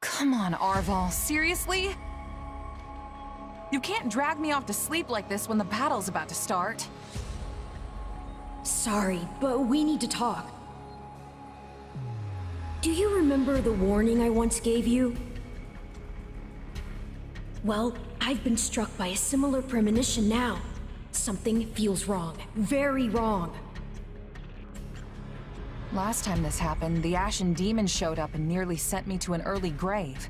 Come on, Arval, seriously? You can't drag me off to sleep like this when the battle's about to start. Sorry, but we need to talk. Do you remember the warning I once gave you? Well, I've been struck by a similar premonition now. Something feels wrong. Very wrong. Last time this happened, the Ashen Demon showed up and nearly sent me to an early grave.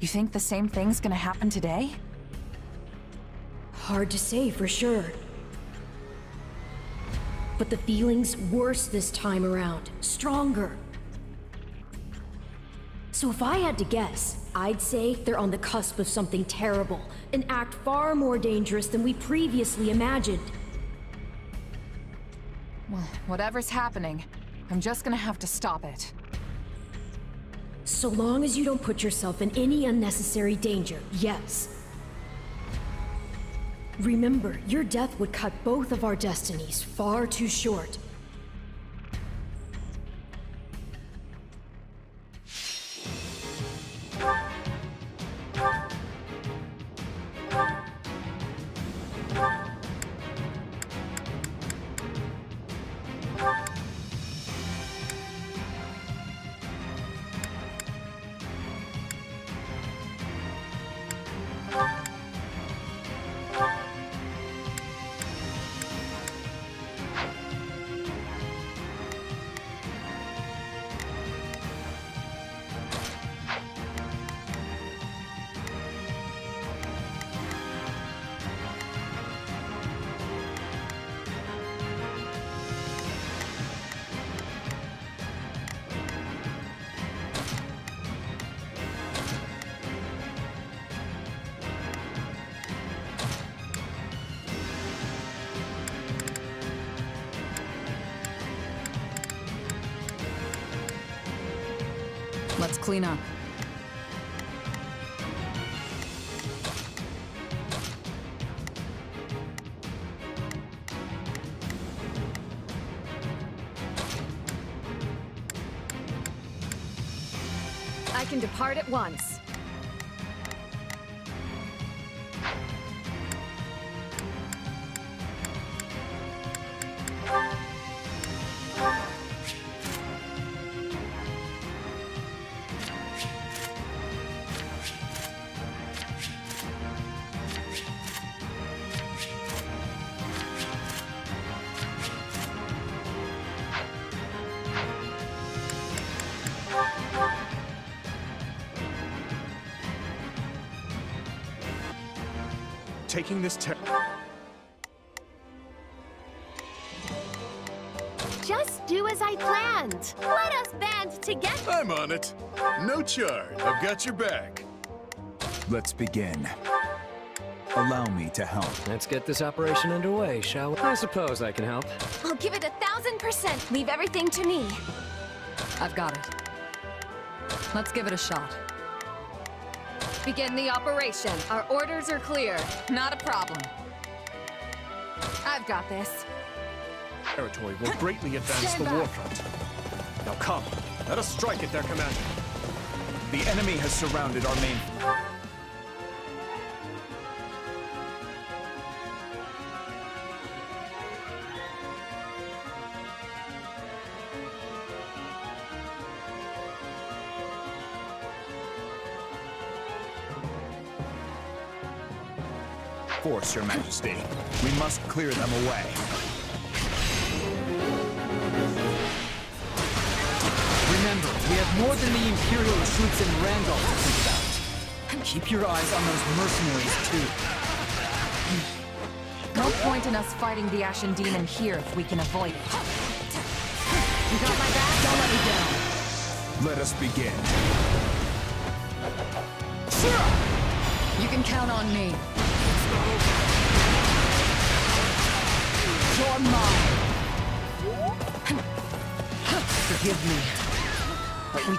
You think the same thing's gonna happen today? Hard to say for sure. But the feeling's worse this time around. Stronger. So if I had to guess, I'd say they're on the cusp of something terrible. An act far more dangerous than we previously imagined. Well, whatever's happening, I'm just gonna have to stop it. So long as you don't put yourself in any unnecessary danger, yes. Remember, your death would cut both of our destinies far too short. Let's clean up. I can depart at once. Taking this ter- Just do as I planned. Let us band together. I'm on it. No charge. I've got your back. Let's begin. Allow me to help. Let's get this operation underway, shall we? I suppose I can help. I'll give it a thousand percent. Leave everything to me. I've got it. Let's give it a shot. Begin the operation. Our orders are clear. Not a problem. I've got this. territory will greatly advance the war front. Now come, let us strike at their commander. The enemy has surrounded our main... Force, your majesty. We must clear them away. Remember, we have more than the Imperial troops in Randolph to think about. Keep your eyes on those mercenaries, too. No point in us fighting the Ashen Demon here if we can avoid it. You got my back? Don't let me down. Let us begin. You can count on me. You're mine. Forgive me, but we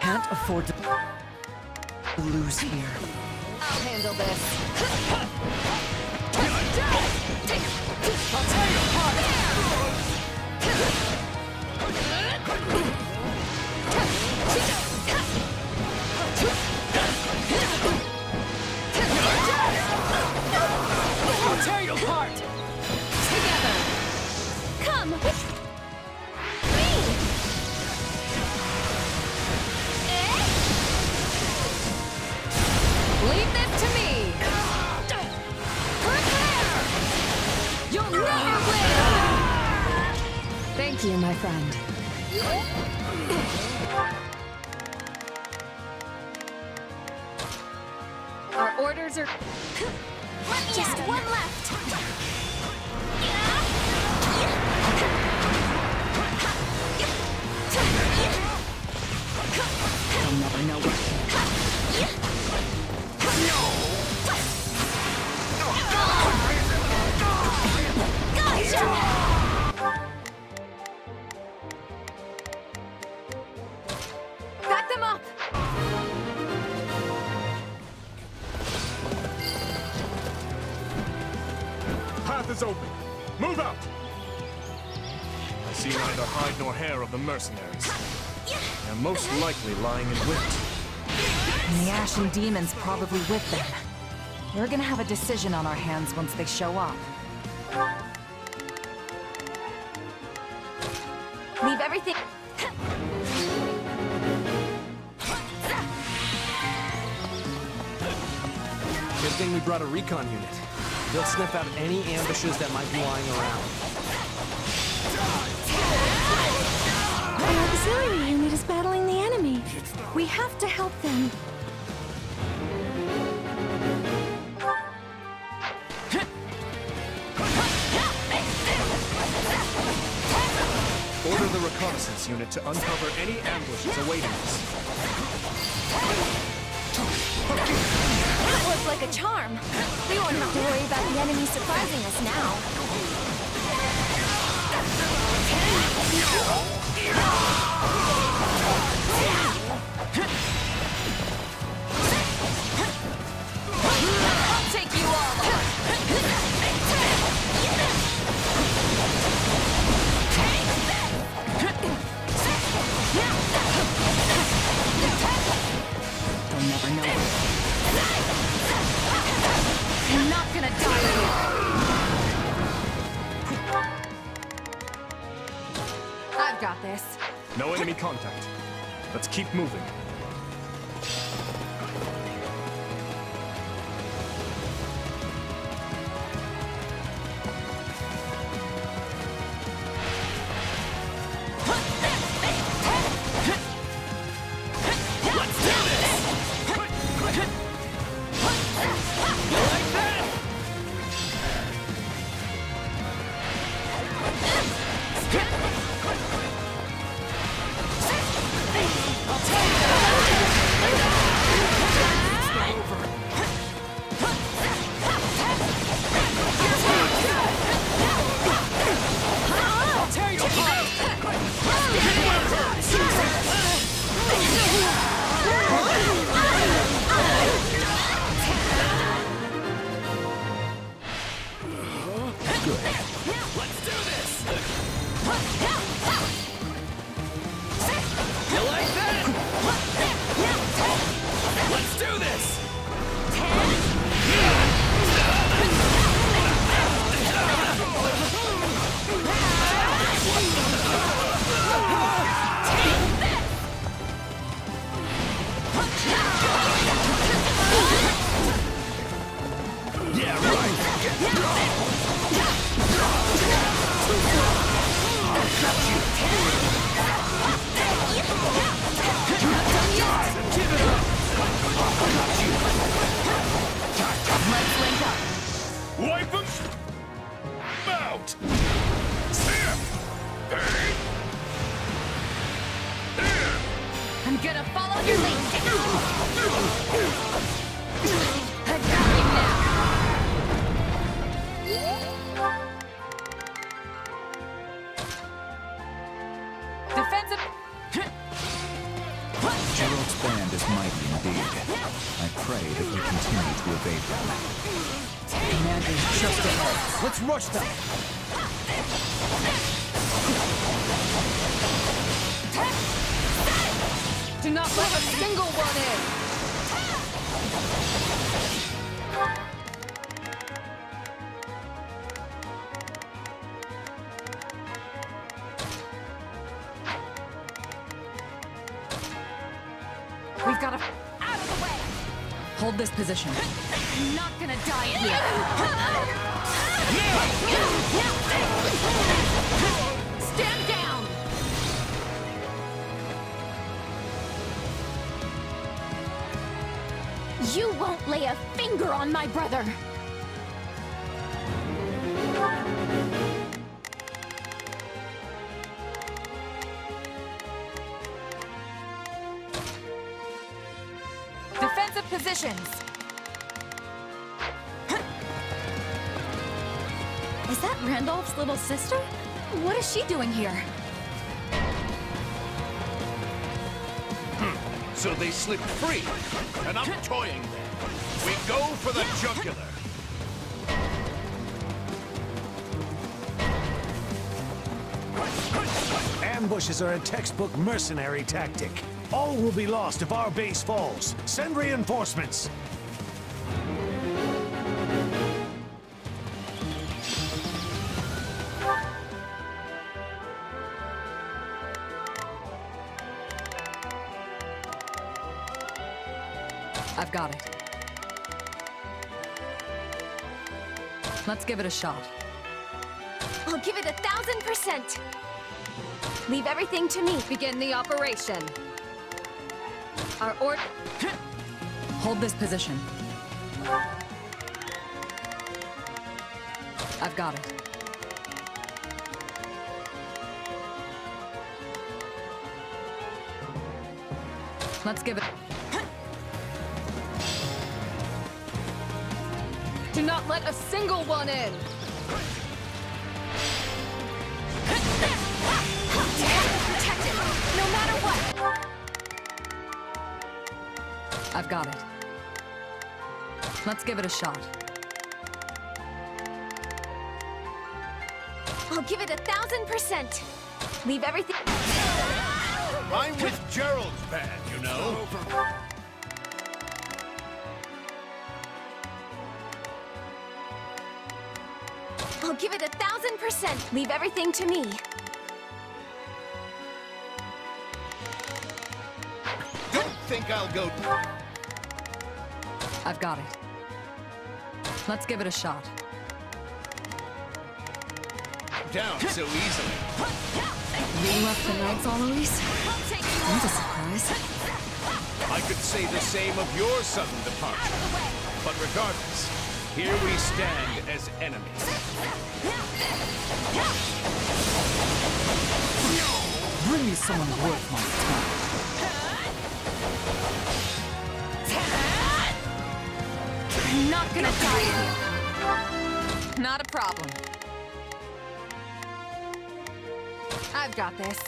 can't afford to lose here. I'll handle this. I'll tear you apart! Friend. Our orders are... Just one left. I'll never know likely lying in wait. And the Ashen Demon's probably with them. We're gonna have a decision on our hands once they show up. Leave everything. Good thing we brought a recon unit. They'll sniff out any ambushes that might be lying around. We have to help them. Order the reconnaissance unit to uncover any ambushes awaiting us. That was like a charm. We won't have to worry about the enemy surprising us now. Let's keep moving. Jeralt's band is mighty indeed. I pray that we continue to evade them. Commander's just ahead. Let's rush them. Do not let a single one in! This position. I'm not gonna die in. Stand down! You won't lay a finger on my brother! Defensive positions! Is that Randolph's little sister? What is she doing here? Hmm. So they slipped free, and I'm toying them. We go for the jugular. Ambushes are a textbook mercenary tactic. All will be lost if our base falls. Send reinforcements. I've got it. Let's give it a shot. I'll give it a thousand percent! Leave everything to me. Begin the operation. Our order... Hold this position. I've got it. Let's give it... Do not let a single one in! Protected, no matter what! I've got it. Let's give it a shot. I'll give it a thousand percent! Leave everything... I'm with Jeralt's band, you know. I'll give it a thousand percent! Leave everything to me. Don't think I'll go I've got it. Let's give it a shot. down so easily. You left the Luis? That's a surprise. I could say the same of your sudden departure. But regardless, here we stand as enemies. Bring me someone worth my time. Not gonna die here. Not a problem. I've got this.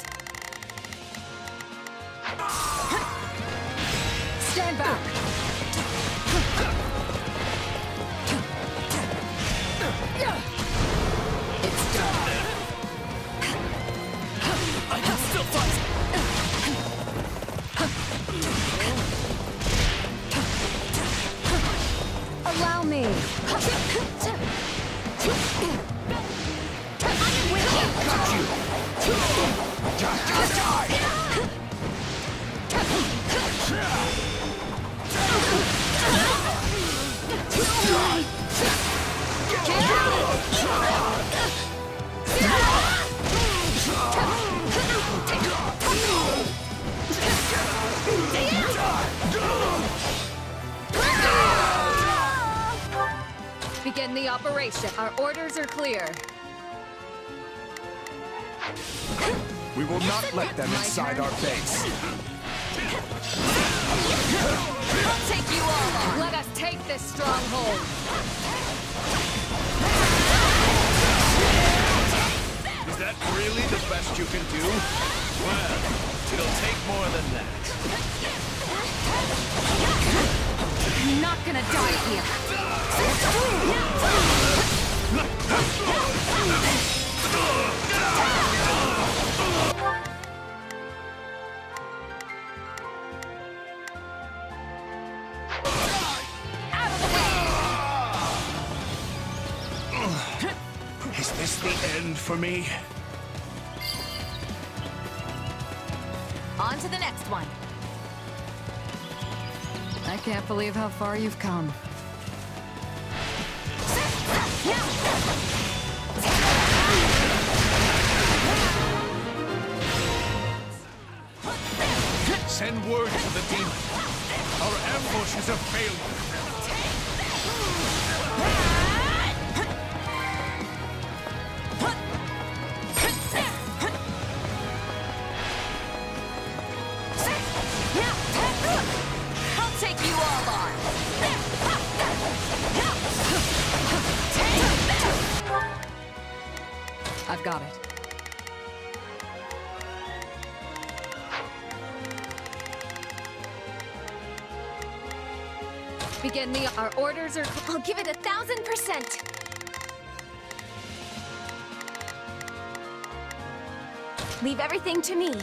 Stand back! Begin the operation. Our orders are clear. We will not let them inside our base. I'll take you all on. Let us take this stronghold. Is that really the best you can do? Well, it'll take more than that. I'm not gonna die here. Is this the end for me? On to the next one. I can't believe how far you've come. Send word to the demon. Our ambush is a I'll give it a thousand percent. Leave everything to me.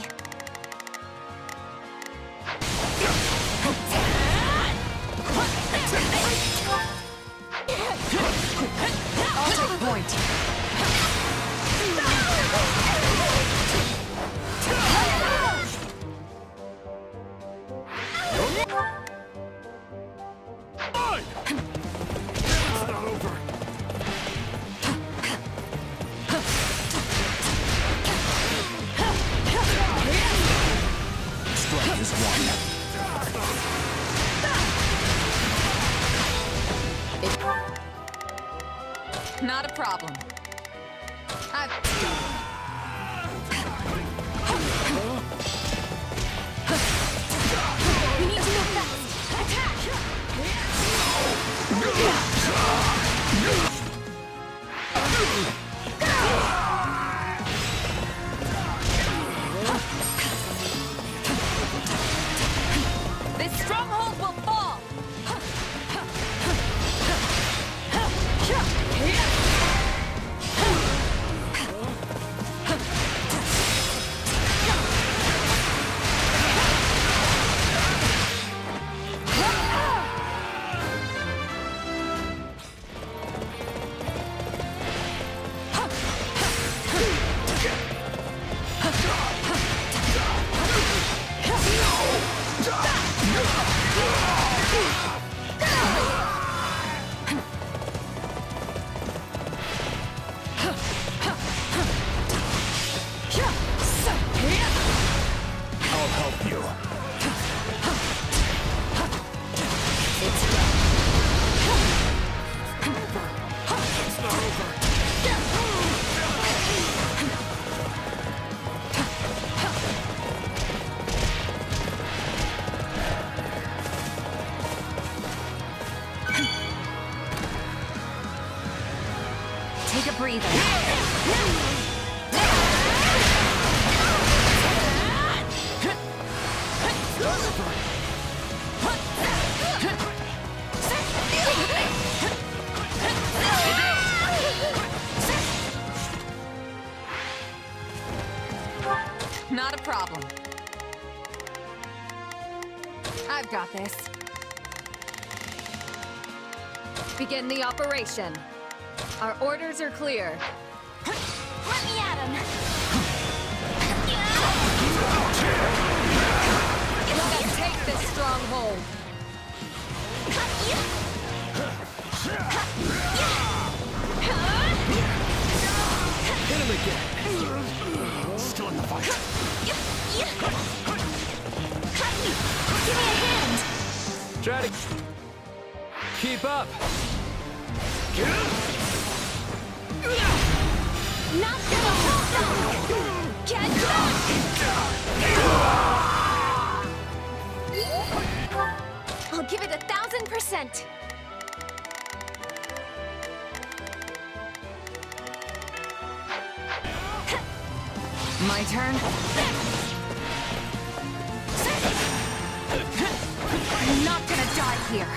Got this. Begin the operation. Our orders are clear. Let me at him. Let's take this stronghold. Hit him again. Still in the fight. Give me a hand. Try to keep up. Not gonna hold back. Get back. I'll give it a thousand percent. My turn? Not gonna die here.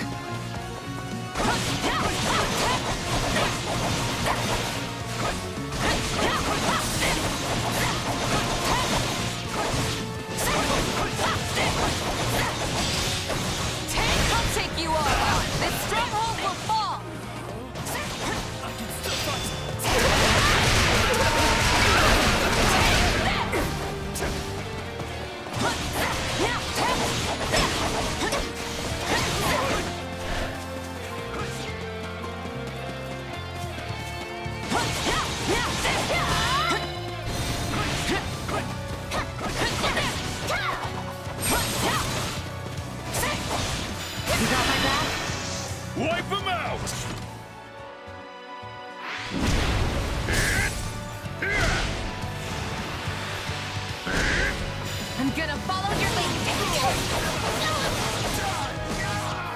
Gonna follow your lead.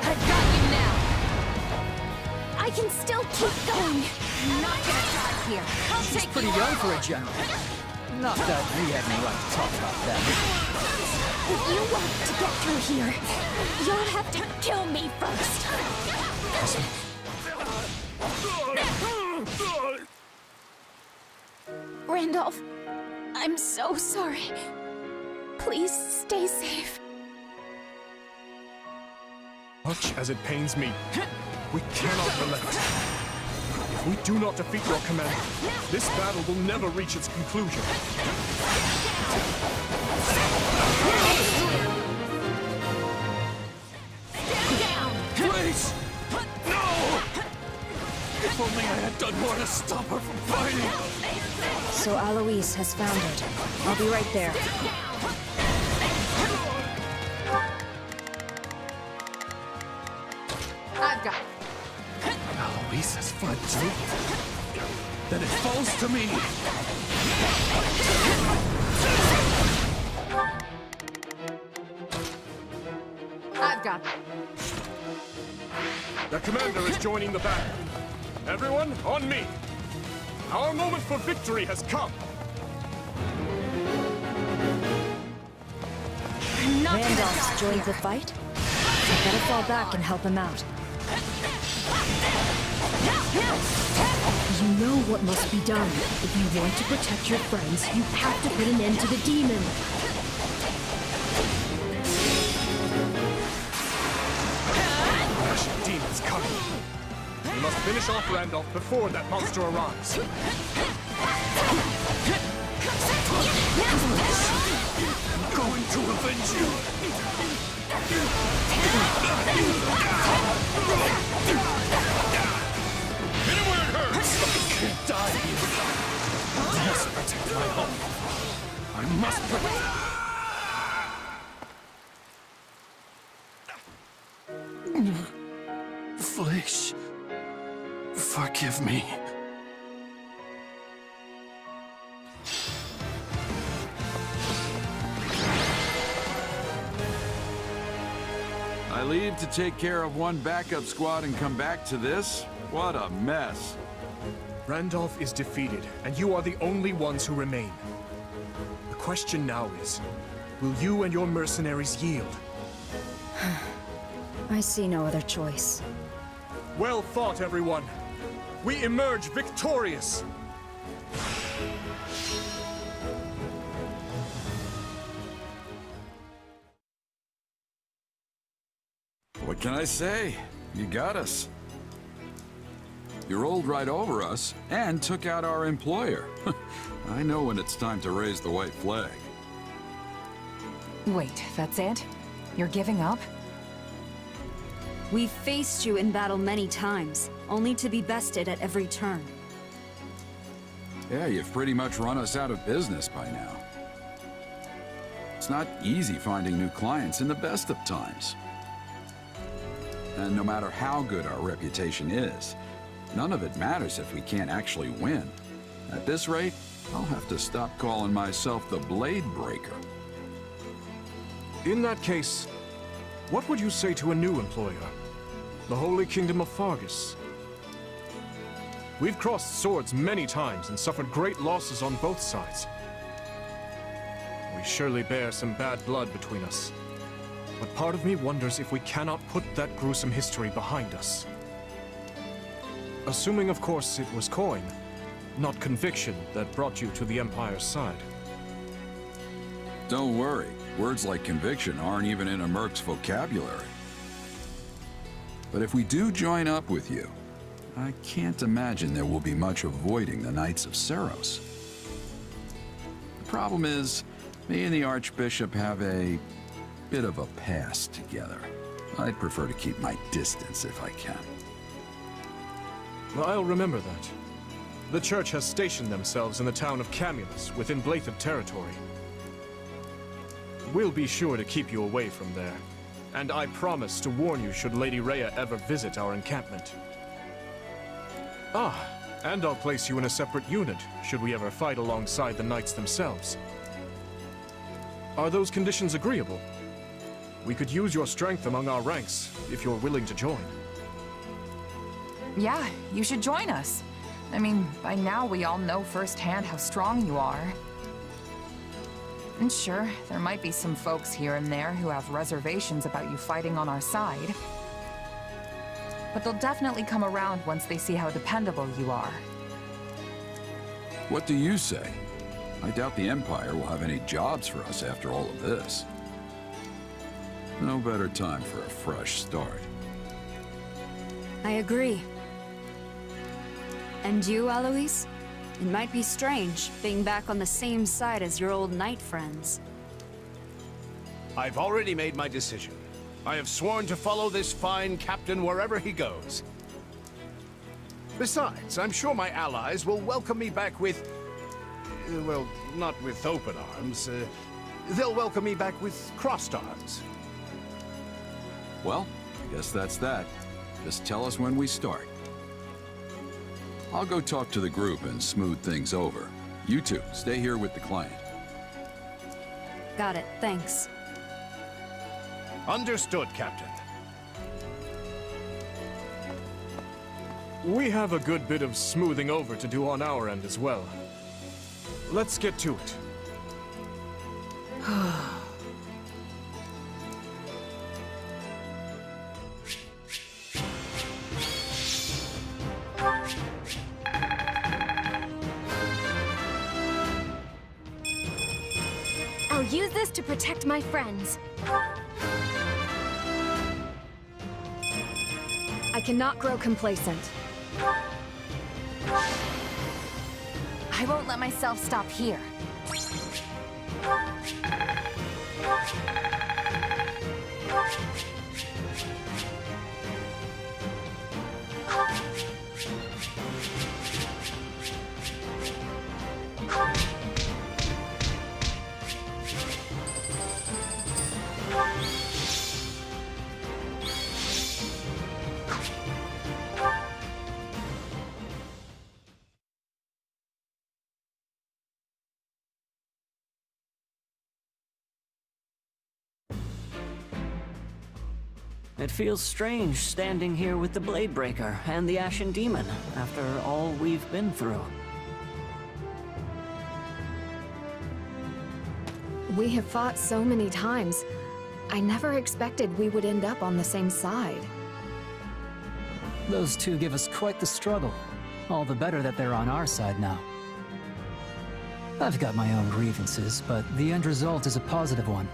I've got you now. I can still keep going. Not gonna die here. I'll She's take pretty you young for a general. Not that we have any right to talk about that. If you want to get through here, you'll have to kill me first. Randolph, I'm so sorry. Please stay safe. Much as it pains me, we cannot relent. If we do not defeat your commander, this battle will never reach its conclusion. Please! No! If only I had done more to stop her from fighting! So Alois has foundered. I'll be right there. Got it. Alois has fled too? Then it falls to me! I've got it. The commander is joining the battle. Everyone, on me! Our moment for victory has come! I'm not gonna Randolph's die joined here. the fight? I better fall back and help him out. You know what must be done. If you want to protect your friends, you have to put an end to the demon. Ashen demon's coming. We must finish off Randolph before that monster arrives. I'm going to avenge you! Can't die! I must protect my home! I must protect... Fleche, forgive me. I leave to take care of one backup squad and come back to this? What a mess. Randolph is defeated, and you are the only ones who remain. The question now is, will you and your mercenaries yield? I see no other choice. Well fought, everyone! We emerge victorious! Can I say? You got us. You rolled right over us and took out our employer. I know when it's time to raise the white flag. Wait, that's it? You're giving up? We've faced you in battle many times, only to be bested at every turn. Yeah, you've pretty much run us out of business by now. It's not easy finding new clients in the best of times. And no matter how good our reputation is, none of it matters if we can't actually win. At this rate, I'll have to stop calling myself the Blade Breaker. In that case, what would you say to a new employer? The Holy Kingdom of Faerghus. We've crossed swords many times and suffered great losses on both sides. We surely bear some bad blood between us. But part of me wonders if we cannot put that gruesome history behind us. Assuming, of course, it was coin, not conviction, that brought you to the Empire's side. Don't worry, words like conviction aren't even in a Merc's vocabulary. But if we do join up with you, I can't imagine there will be much avoiding the Knights of Seiros. The problem is, me and the Archbishop have a bit of a past together. I'd prefer to keep my distance if I can. I'll remember that. The Church has stationed themselves in the town of Camulus, within Blathid territory. We'll be sure to keep you away from there. And I promise to warn you should Lady Rhea ever visit our encampment. Ah, and I'll place you in a separate unit, should we ever fight alongside the knights themselves. Are those conditions agreeable? We could use your strength among our ranks, if you're willing to join. Yeah, you should join us. I mean, by now we all know firsthand how strong you are. And sure, there might be some folks here and there who have reservations about you fighting on our side. But they'll definitely come around once they see how dependable you are. What do you say? I doubt the Empire will have any jobs for us after all of this. No better time for a fresh start. I agree. And you, Alois? It might be strange, being back on the same side as your old knight friends. I've already made my decision. I have sworn to follow this fine captain wherever he goes. Besides, I'm sure my allies will welcome me back with... uh, well, not with open arms. Uh, they'll welcome me back with crossed arms. Well, I guess that's that. Just tell us when we start. I'll go talk to the group and smooth things over. You two, stay here with the client. Got it, thanks. Understood, Captain. We have a good bit of smoothing over to do on our end as well. Let's get to it. I'll use this to protect my friends. I cannot grow complacent. I won't let myself stop here. Feels strange standing here with the Bladebreaker and the Ashen Demon after all we've been through. We have fought so many times. I never expected we would end up on the same side. Those two give us quite the struggle. All the better that they're on our side now. I've got my own grievances, but the end result is a positive one.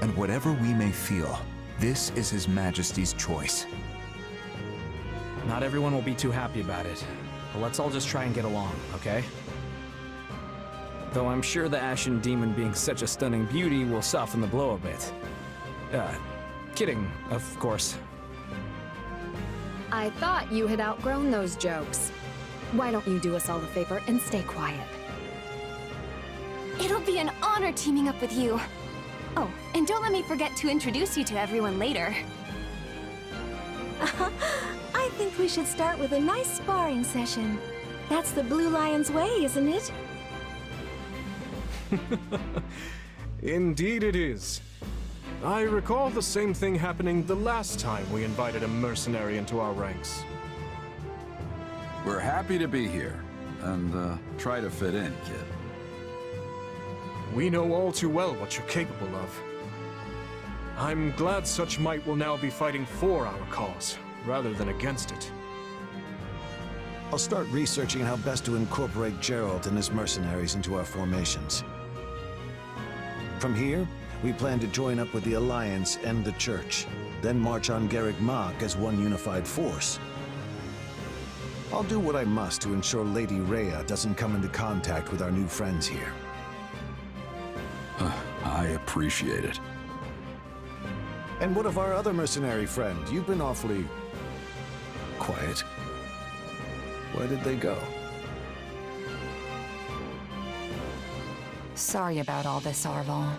And whatever we may feel, this is His Majesty's choice. Not everyone will be too happy about it, but let's all just try and get along, okay? Though I'm sure the Ashen Demon being such a stunning beauty will soften the blow a bit. Uh, kidding, of course. I thought you had outgrown those jokes. Why don't you do us all a favor and stay quiet? It'll be an honor teaming up with you. Oh, and don't let me forget to introduce you to everyone later. I think we should start with a nice sparring session. That's the Blue Lion's way, isn't it? Indeed it is. I recall the same thing happening the last time we invited a mercenary into our ranks. We're happy to be here, and uh, try to fit in, kid. We know all too well what you're capable of. I'm glad such might will now be fighting for our cause, rather than against it. I'll start researching how best to incorporate Jeralt and his mercenaries into our formations. From here, we plan to join up with the Alliance and the Church, then march on Garreg Mach as one unified force. I'll do what I must to ensure Lady Rhea doesn't come into contact with our new friends here. I appreciate it. And what of our other mercenary friend? You've been awfully... quiet. Where did they go? Sorry about all this, Arval.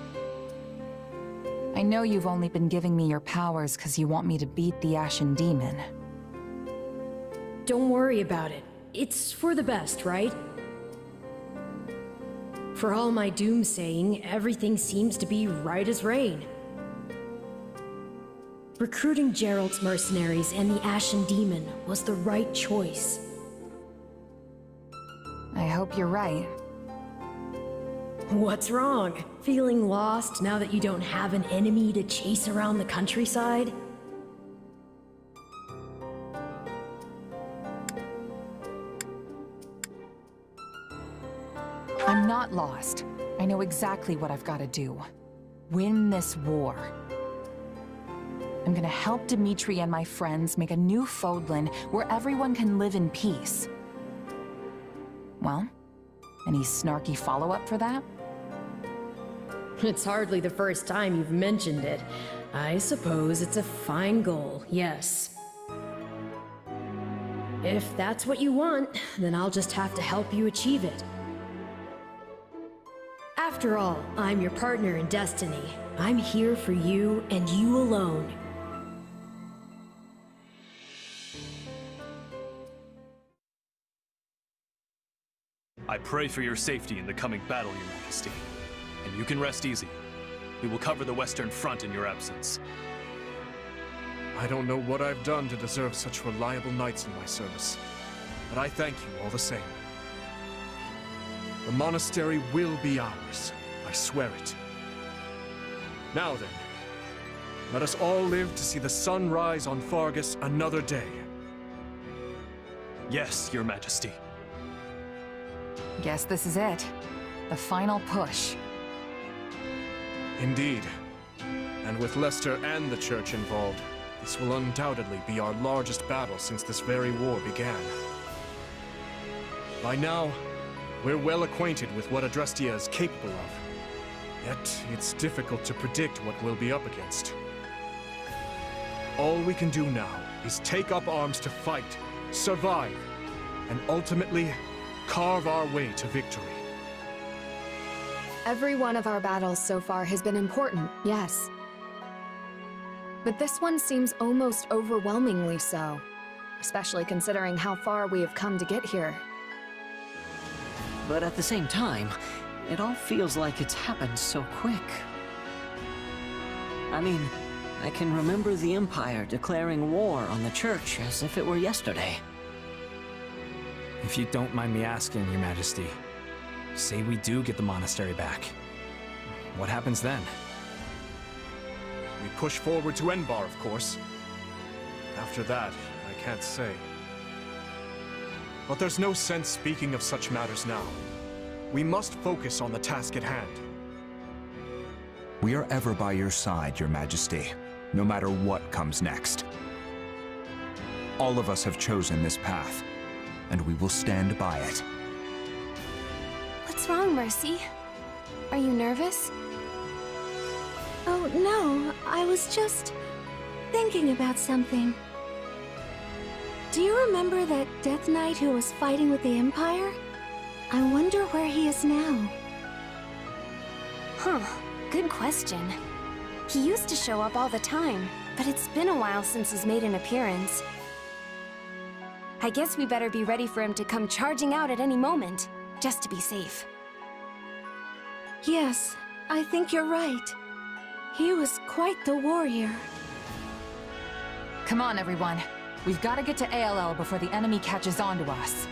I know you've only been giving me your powers because you want me to beat the Ashen Demon. Don't worry about it. It's for the best, right? For all my doomsaying, everything seems to be right as rain. Recruiting Jeralt's mercenaries and the Ashen Demon was the right choice. I hope you're right. What's wrong? Feeling lost now that you don't have an enemy to chase around the countryside? Lost. I know exactly what I've got to do. Win this war. I'm gonna help Dimitri and my friends make a new Fodlan where everyone can live in peace. Well, any snarky follow-up for that? It's hardly the first time you've mentioned it. I suppose it's a fine goal, yes. If that's what you want, then I'll just have to help you achieve it. After all, I'm your partner in destiny. I'm here for you and you alone. I pray for your safety in the coming battle, Your Majesty. And you can rest easy. We will cover the Western Front in your absence. I don't know what I've done to deserve such reliable knights in my service, but I thank you all the same. The monastery will be ours. I swear it. Now then, let us all live to see the sun rise on Faerghus another day. Yes, Your Majesty. Guess this is it. The final push. Indeed. And with Leicester and the Church involved, this will undoubtedly be our largest battle since this very war began. By now, we're well acquainted with what Adrestia is capable of. Yet, it's difficult to predict what we'll be up against. All we can do now is take up arms to fight, survive, and ultimately carve our way to victory. Every one of our battles so far has been important, yes. But this one seems almost overwhelmingly so. Especially considering how far we have come to get here. But at the same time, it all feels like it's happened so quick. I mean, I can remember the Empire declaring war on the Church as if it were yesterday. If you don't mind me asking, Your Majesty, say we do get the monastery back. What happens then? We push forward to Enbarr, of course. After that, I can't say. But there's no sense speaking of such matters now. We must focus on the task at hand. We are ever by your side, Your Majesty, no matter what comes next. All of us have chosen this path, and we will stand by it. What's wrong, Mercie? Are you nervous? Oh, no. I was just thinking about something. Do you remember that Death Knight who was fighting with the Empire? I wonder where he is now. Huh. Good question. He used to show up all the time, but it's been a while since he's made an appearance. I guess we better be ready for him to come charging out at any moment, just to be safe. Yes, I think you're right. He was quite the warrior. Come on, everyone. We've got to get to ALL before the enemy catches on to us.